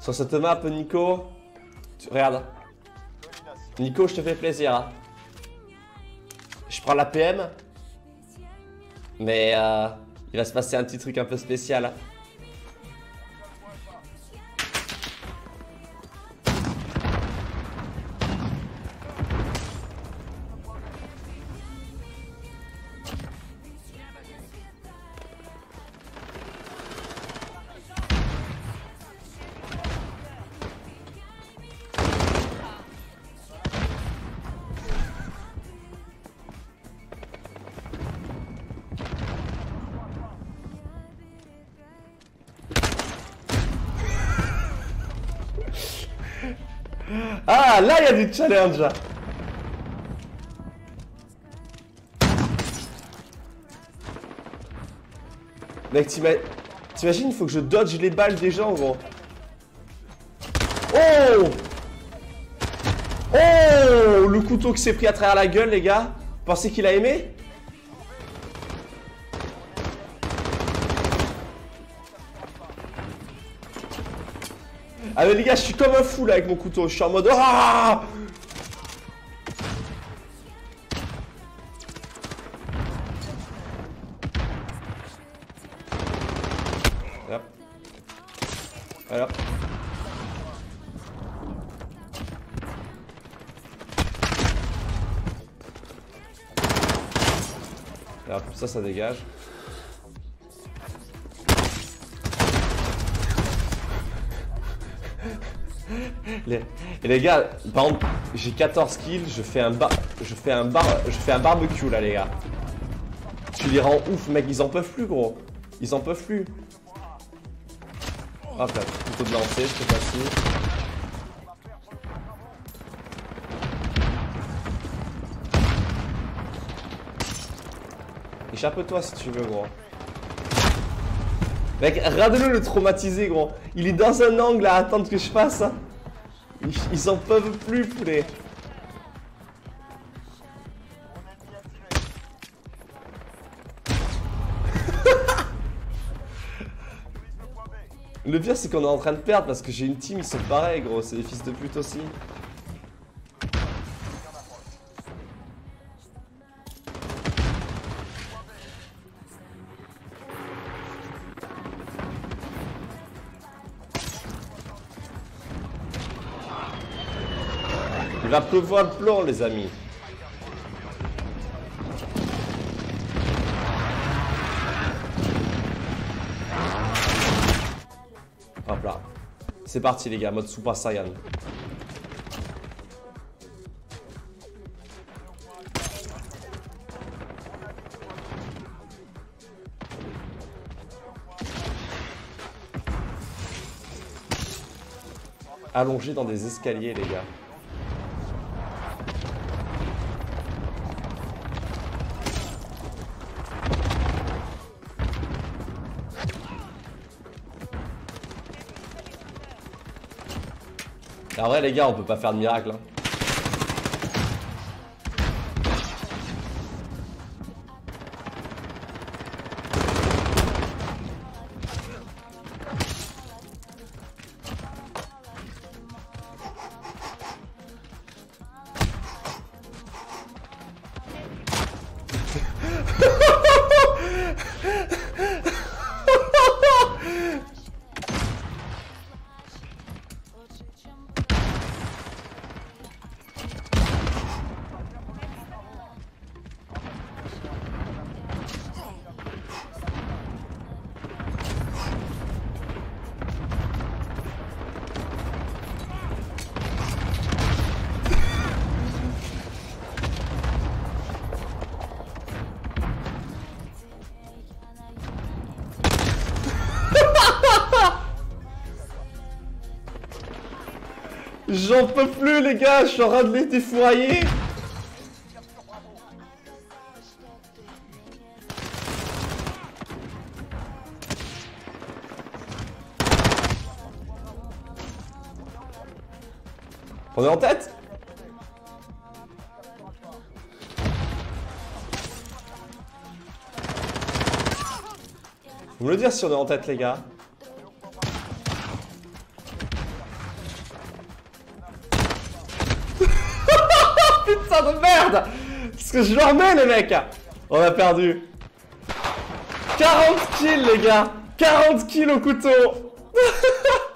Sur cette map, Nico, regarde. Nico, je te fais plaisir. hein. Je prends la PM. Mais euh, il va se passer un petit truc un peu spécial. Ah, là, il y a du challenge. Mec, t'ima- t'imagines, faut que je dodge les balles des gens, gros. Oh Oh Le couteau qui s'est pris à travers la gueule, les gars. Pensez qu'il a aimé Ah mais les gars, je suis comme un fou là avec mon couteau. Je suis en mode... Ah Hop. Voilà. Hop, ça, ça dégage. Les, et les gars, par j'ai 14 kills, je fais un bar, je fais un bar, je fais un barbecue là les gars. Tu les rends ouf mec, ils en peuvent plus gros. Ils en peuvent plus. Hop là, couteau de lancer cette fois-ci. Échappe-toi si tu veux gros. Mec, regarde-le le traumatisé gros. Il est dans un angle à attendre que je fasse. hein. Ils, ils en peuvent plus poulet. Le pire c'est qu'on est en train de perdre parce que j'ai une team, ils sont pareils gros, c'est des fils de pute aussi. Il va pleuvoir le plomb les amis. Hop là. C'est parti les gars, mode Super Saiyan. Allongé dans des escaliers les gars. En vrai les gars, on peut pas faire de miracle. hein. J'en peux plus les gars, je suis en train de les défourailler. On est en tête? Vous me le dire si on est en tête les gars? De merde. Parce que je leur mets les mecs. On a perdu. 40 kills les gars. 40 kills au couteau